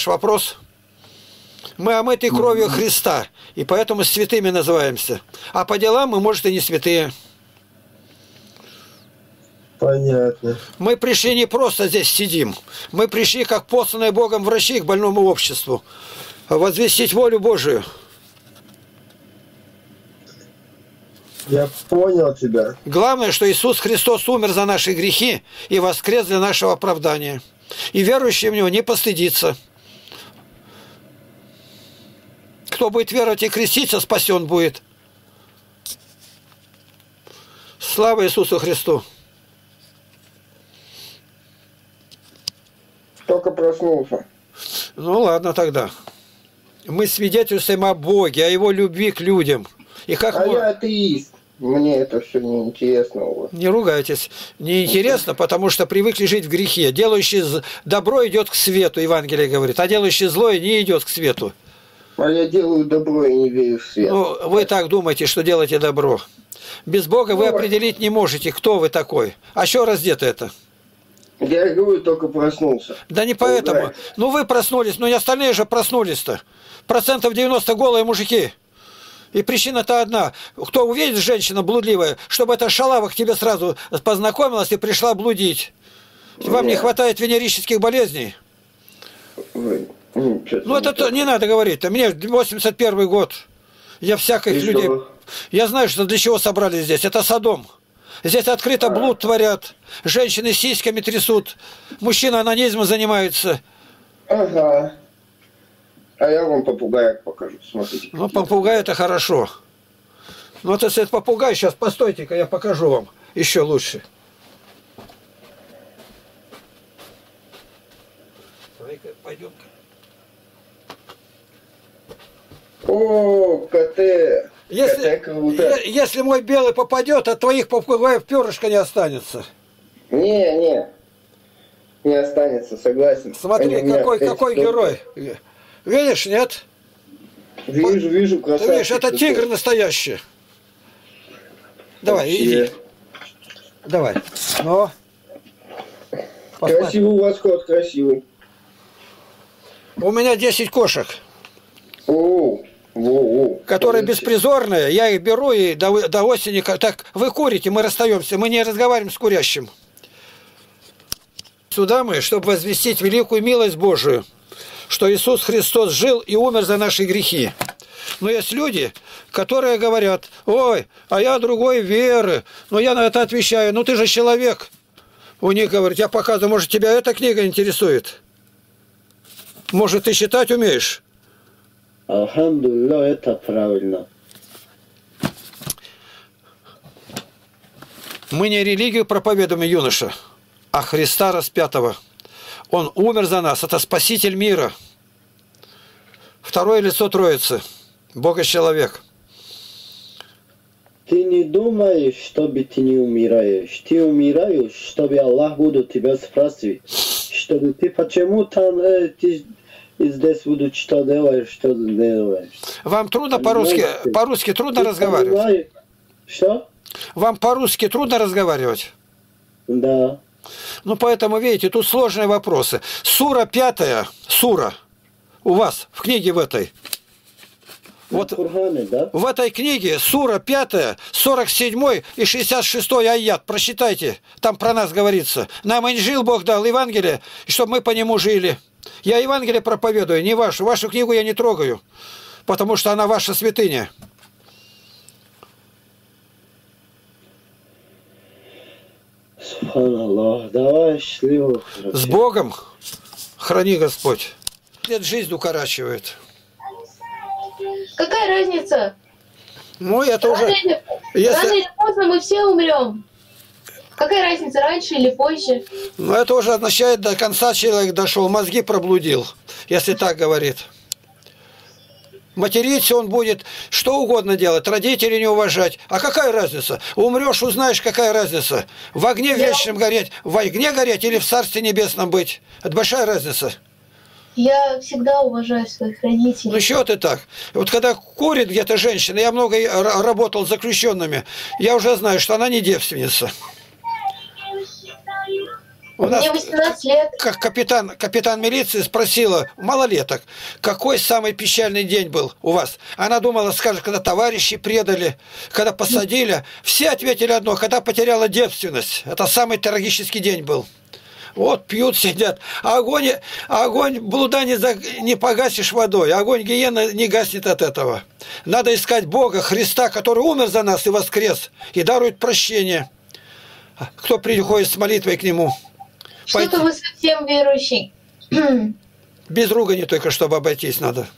Наш вопрос. Мы омыты кровью Христа, и поэтому святыми называемся. А по делам мы, может, и не святые. Понятно. Мы пришли не просто здесь сидим. Мы пришли, как посланные Богом врачи к больному обществу. Возвестить волю Божию. Я понял тебя. Главное, что Иисус Христос умер за наши грехи и воскрес для нашего оправдания. И верующий в Него не постыдится. Кто будет веровать и креститься, спасен будет. Слава Иисусу Христу! Только проснулся. Ну ладно тогда. Мы свидетельствуем о Боге, о Его любви к людям. И как А мы- я атеист. Мне это все неинтересно у вас. Не ругайтесь. Неинтересно, потому что привыкли жить в грехе. Делающий добро идет к свету, Евангелие говорит, а делающий злое не идет к свету. А я делаю добро и не верю в свет. Ну, вы так думаете, что делаете добро. Без Бога вы Ну, определить не можете, кто вы такой. А что раздето это? Я говорю, только проснулся. Да не поэтому. Ну вы проснулись, но и остальные же проснулись-то. Процентов 90 голые мужики. И причина-то одна. Кто увидит женщина блудливая, чтобы эта шалава к тебе сразу познакомилась и пришла блудить. Вам не Нет. хватает венерических болезней? Вы, ну, Ну это не то- так. не надо говорить. Мне 81 год. Я всяких И людей... что? Я знаю, что для чего собрались здесь. Это Содом. Здесь открыто А. блуд творят. Женщины сиськами трясут. Мужчины анонизмом занимаются. Ага. А я вам попугаек покажу. Смотрите. Ну, попугай это хорошо. Ну, вот если это попугай, сейчас постойте-ка, я покажу вам еще лучше. Пойдем-ка. О, КТ. Если, КТ круто. если мой белый попадет, от твоих попугаев перышко не останется. Не, не. Не останется, согласен. Смотри, Они какой, какой герой. Видишь, нет? Вижу, вижу, Ты красавчик. видишь, это тигр настоящий. Давай, Вообще. иди. Давай. Ну. Посмотри. Красивый у вас кот, красивый. У меня 10 кошек, О, о, о. Которые Смотрите. беспризорные. Я их беру и до, до осени... Так, вы курите, мы расстаемся. Мы не разговариваем с курящим. Сюда мы, чтобы возвестить великую милость Божию, что Иисус Христос жил и умер за наши грехи. Но есть люди, которые говорят, ой, а я другой веры. Но я на это отвечаю, ну ты же человек. У них говорят, я показываю, может, тебя эта книга интересует? Может, ты читать умеешь? Алхамдулилlah, это правильно. Мы не религию проповедуем, юноша, а Христа распятого. Он умер за нас, это Спаситель мира. Второе лицо Троицы, Бога человек. Ты не думаешь, чтобы ты не умираешь. Ты умираешь, чтобы Аллах будет тебя спрашивать. Чтобы ты почему-то э, ты здесь будут что делаешь, что делаешь. Вам трудно по-русски, по-русски трудно Ты разговаривать? понимаешь? Что? Вам по-русски трудно разговаривать? Да. Ну, поэтому, видите, тут сложные вопросы. Сура пятая, сура, у вас в книге в этой. Вот В Кургане, да? в этой книге сура 5, 47 и 66 аят. Прочитайте, там про нас говорится. Нам инжил Бог дал, Евангелие, и чтобы мы по нему жили. Я Евангелие проповедую, не вашу. Вашу книгу я не трогаю, потому что она ваша святыня. С Богом храни Господь. Лет жизнь укорачивает. Какая разница? Ну, это Рано уже... или, Если- рано или поздно мы все умрем. Какая разница, раньше или позже? Ну, это уже означает, до конца человек дошел, мозги проблудил, если так говорит. Материться он будет, что угодно делать, родителей не уважать. А какая разница? Умрешь, узнаешь, какая разница. В огне вечном гореть, в огне гореть или в Царстве Небесном быть. Это большая разница. Я всегда уважаю своих родителей. Ну, чего ты так? Вот когда курит где-то женщина, я много работал с заключенными, я уже знаю, что она не девственница. У Мне 18 лет. как капитан, капитан милиции спросила малолеток, какой самый печальный день был у вас? Она думала, скажет, когда товарищи предали, когда посадили. Все ответили одно, когда потеряла девственность. Это самый трагический день был. Вот пьют, сидят. А огонь, огонь блуда не, за- не погасишь водой. Огонь гиена не гаснет от этого. Надо искать Бога, Христа, который умер за нас и воскрес, и дарует прощение. Кто приходит с молитвой к Нему? Что-то вы совсем верующий. Без ругани только, чтобы обойтись надо.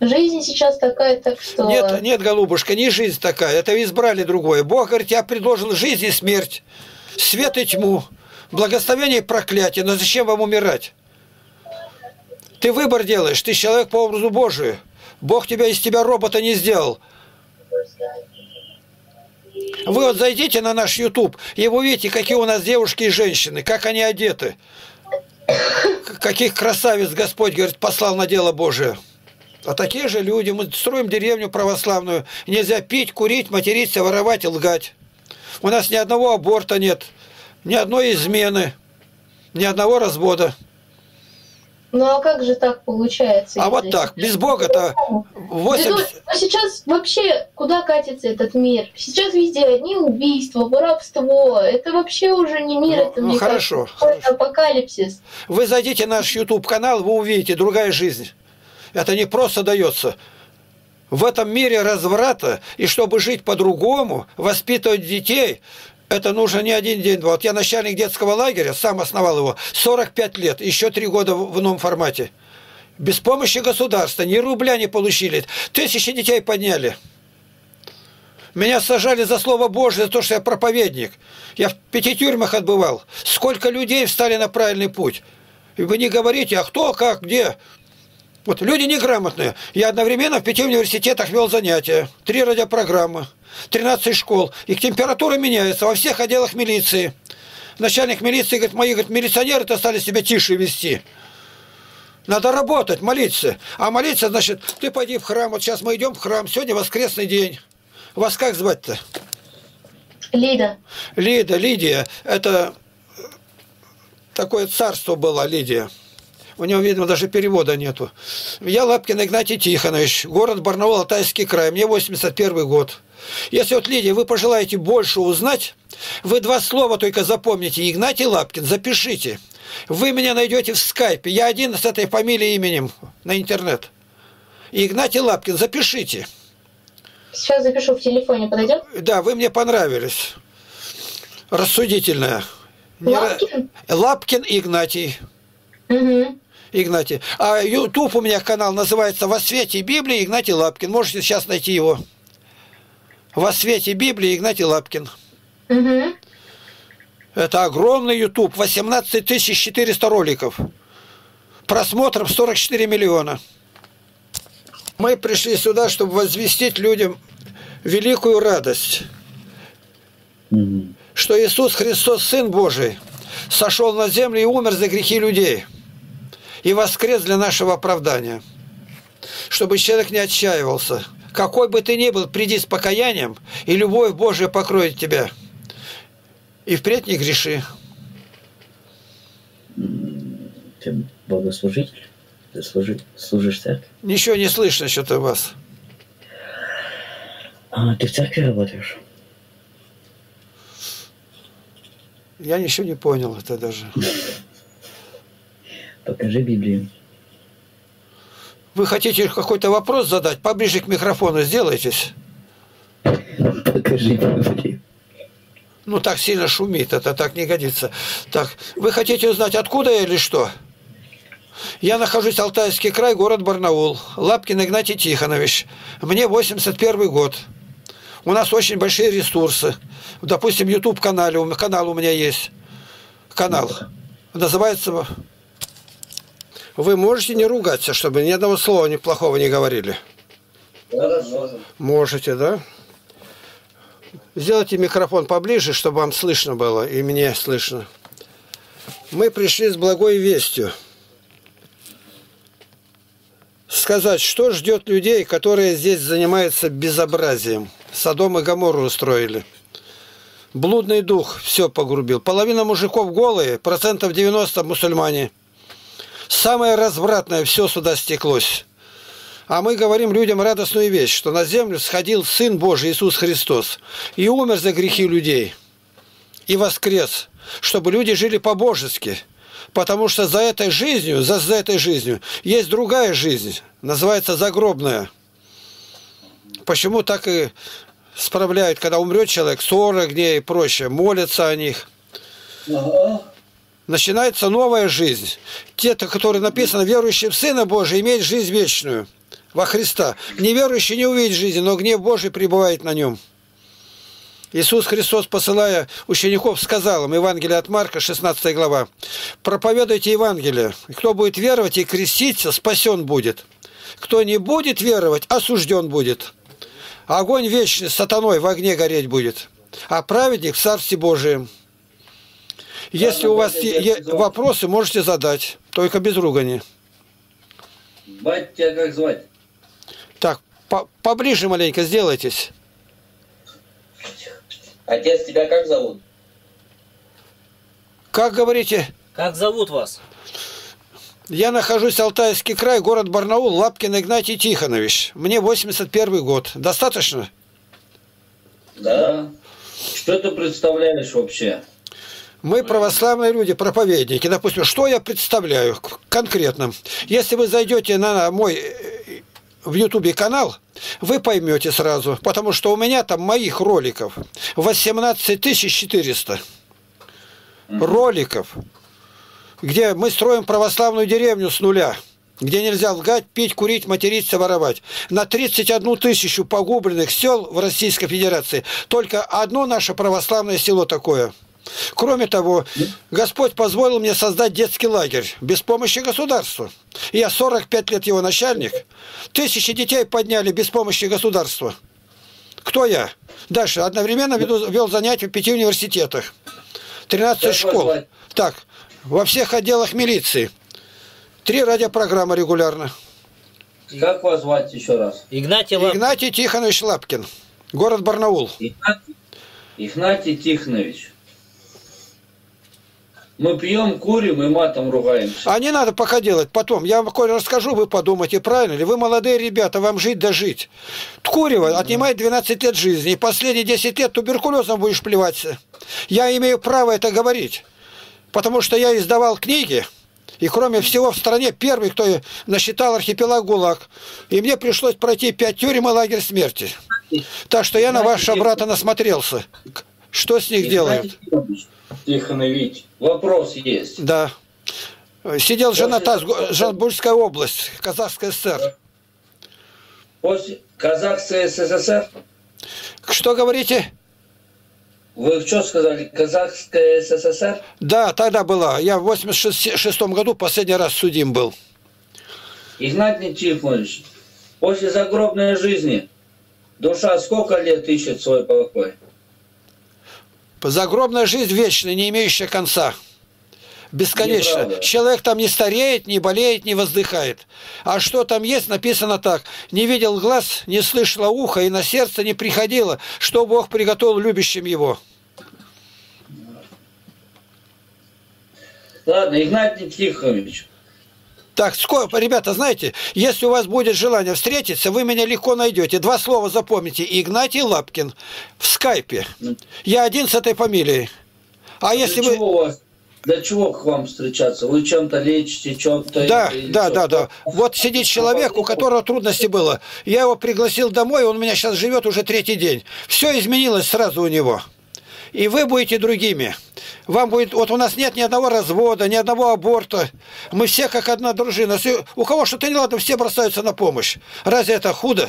Жизнь сейчас такая, так что... Нет, нет, голубушка, не жизнь такая. Это вы избрали другое. Бог, говорит, я предложил жизнь и смерть, свет и тьму, благословение и проклятие. Но зачем вам умирать? Ты выбор делаешь, ты человек по образу Божию. Бог тебя из тебя робота не сделал. Вы вот зайдите на наш YouTube, и вы увидите, какие у нас девушки и женщины, как они одеты. Каких красавиц Господь, говорит, послал на дело Божие. А такие же люди. Мы строим деревню православную. Нельзя пить, курить, материться, воровать и лгать. У нас ни одного аборта нет, ни одной измены, ни одного развода. Ну а как же так получается? А вот так, без Бога-то Веду- 80... А сейчас вообще куда катится этот мир? Сейчас везде одни убийства, воровство. Это вообще уже не мир, Ну, это ну, мне хорошо, какой-то апокалипсис. Вы зайдите на наш YouTube-канал, вы увидите другая жизнь. Это не просто дается. В этом мире разврата, и чтобы жить по-другому, воспитывать детей, это нужно не один день. два. Вот я начальник детского лагеря, сам основал его, 45 лет, еще три года в новом формате. Без помощи государства, ни рубля не получили. Тысячи детей подняли. Меня сажали за слово Божие, за то, что я проповедник. Я в пяти тюрьмах отбывал. Сколько людей встали на правильный путь. И вы не говорите, а кто, как, где. Вот люди неграмотные. Я одновременно в пяти университетах вел занятия. Три радиопрограммы, 13 школ. Их температура меняется во всех отделах милиции. Начальник милиции говорит, мои говорит, милиционеры-то стали себя тише вести. Надо работать, молиться. А молиться, значит, ты пойди в храм. Вот сейчас мы идем в храм. Сегодня воскресный день. Вас как звать-то? Лида, Лида, Лидия. Это такое царство было, Лидия. У него, видимо, даже перевода нету. Я Лапкин Игнатий Тихонович, город Барнаул, Алтайский край. Мне 81 год. Если вот, Лидия, вы пожелаете больше узнать, вы два слова только запомните. Игнатий Лапкин, запишите. Вы меня найдете в скайпе. Я один с этой фамилией именем на интернет. Игнатий Лапкин, запишите. сейчас запишу в телефоне, подойдет? Да, вы мне понравились. Рассудительная. Лапкин? Лапкин Игнатий. Угу. Игнатий. А YouTube у меня канал называется «Во свете Библии» Игнатий Лапкин. Можете сейчас найти его. «Во свете Библии» Игнатий Лапкин. Угу. Это огромный YouTube. 18 400 роликов. Просмотров 44 миллиона. Мы пришли сюда, чтобы возвестить людям великую радость. Мгм. что Иисус Христос, Сын Божий, сошел на землю и умер за грехи людей и воскрес для нашего оправдания. Чтобы человек не отчаивался. Какой бы ты ни был, приди с покаянием, и любовь Божия покроет тебя. И впредь не греши. Ты богослужитель? Ты служи, служишь церкви? Ничего не слышно что-то у вас. А, ты в церкви работаешь? Я ничего не понял это даже. Покажи Библию. Вы хотите какой-то вопрос задать? Поближе к микрофону сделайтесь. Покажи Библию. Ну, так сильно шумит, это так не годится. Так, вы хотите узнать, откуда я или что? Я нахожусь Алтайский край, город Барнаул. Лапкин Игнатий Тихонович. Мне 81 год. У нас очень большие ресурсы. Допустим, YouTube канале, канал у меня есть. Канал. Называется... Вы можете не ругаться, чтобы ни одного слова ни плохого не говорили? Можете, да? Сделайте микрофон поближе, чтобы вам слышно было, и мне слышно. Мы пришли с благой вестью. Сказать, что ждет людей, которые здесь занимаются безобразием. Содом и Гоморру устроили. Блудный дух все погрубил. Половина мужиков голые, процентов 90 мусульмане. Самое развратное все сюда стеклось. А мы говорим людям радостную вещь, что на землю сходил Сын Божий Иисус Христос и умер за грехи людей. И воскрес, чтобы люди жили по-божески. Потому что за этой жизнью, за, за этой жизнью есть другая жизнь, называется загробная. Почему так и справляют, когда умрет человек, 40 дней и прочее, молятся о них. Начинается новая жизнь. Те, которые написано, верующие в Сына Божия, имеют жизнь вечную во Христа. Неверующий не увидит жизни, но гнев Божий пребывает на нем. Иисус Христос, посылая учеников, сказал им, Евангелие от Марка, 16 глава, «Проповедуйте Евангелие. Кто будет веровать и креститься, спасен будет. Кто не будет веровать, осужден будет. Огонь вечный сатаной в огне гореть будет, а праведник в Царстве Божием». Если у вас вопросы, можете задать, только без ругани. Бать тебя как звать? Так, по- поближе маленько сделайтесь. Отец тебя как зовут? Как говорите, Как зовут вас? я нахожусь Алтайский край, город Барнаул, Лапкин Игнатий Тихонович. Мне 81 год. Достаточно? Да. Что ты представляешь вообще? Мы православные люди, проповедники. Допустим, что я представляю конкретно? Если вы зайдете на мой э, в Ютубе канал, вы поймете сразу, потому что у меня там моих роликов 18 400 роликов, где мы строим православную деревню с нуля, где нельзя лгать, пить, курить, материться, воровать. На 31 тысячу погубленных сел в Российской Федерации только одно наше православное село такое – Кроме того, Господь позволил мне создать детский лагерь без помощи государства. Я 45 лет его начальник. Тысячи детей подняли без помощи государства. Кто я? Дальше. Одновременно веду, вел занятия в пяти университетах. 13 Как вас школ. Так, во всех отделах милиции. Три радиопрограммы регулярно. Как вас звать еще раз? Игнатий Лап... Игнатий Тихонович Лапкин. Город Барнаул. Игнатий, Игнатий Тихонович. Мы пьем, курим и матом ругаемся. А не надо пока делать, потом. Я вам кое расскажу, вы подумайте, правильно ли. Вы молодые ребята, вам жить да жить. Курево отнимает 12 лет жизни, и последние 10 лет туберкулезом будешь плеваться. Я имею право это говорить, потому что я издавал книги, и кроме всего в стране первый, кто насчитал архипелаг ГУЛАГ. И мне пришлось пройти 5 тюрем и лагерь смерти. Так что я на вашего брата насмотрелся. Что с них делают? Тихонович, вопрос есть. Да. Сидел Жанатас, Жанбургская область, Казахская ССР. После Казахская СССР? Что говорите? Вы что сказали? Казахская СССР? Да, тогда была. Я в 86 году последний раз судим был. Игнатий Тихонович, после загробной жизни душа сколько лет ищет свой покой? Загробная жизнь вечная, не имеющая конца. Бесконечно. Неправда. Человек там не стареет, не болеет, не воздыхает. А что там есть, написано так. Не видел глаз, не слышало ухо, и на сердце не приходило, что Бог приготовил любящим его. Ладно, Игнатий Тихонович, Так, сколько, ребята, знаете, если у вас будет желание встретиться, вы меня легко найдете. Два слова запомните. Игнатий Лапкин в скайпе. Я один с этой фамилией. А если для вы... вас, для чего к вам встречаться? Вы чем-то лечите, чем-то... Да, или да, что? да, да. Вот сидит человек, у которого трудности было. Я его пригласил домой, он у меня сейчас живет уже третий день. Все изменилось сразу у него. И вы будете другими. Вам будет... Вот у нас нет ни одного развода, ни одного аборта. Мы все как одна дружина. Если У кого что-то не ладно, все бросаются на помощь. Разве это худо?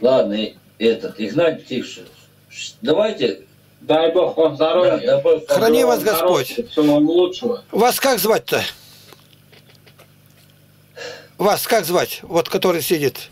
Ладно, этот, Игнатий Тихонович, давайте... Дай Бог вам здоровья. Да, дай Бог Храни вас Господь. Всего вам лучшего. Вас как звать-то? Вас как звать? Вот который сидит.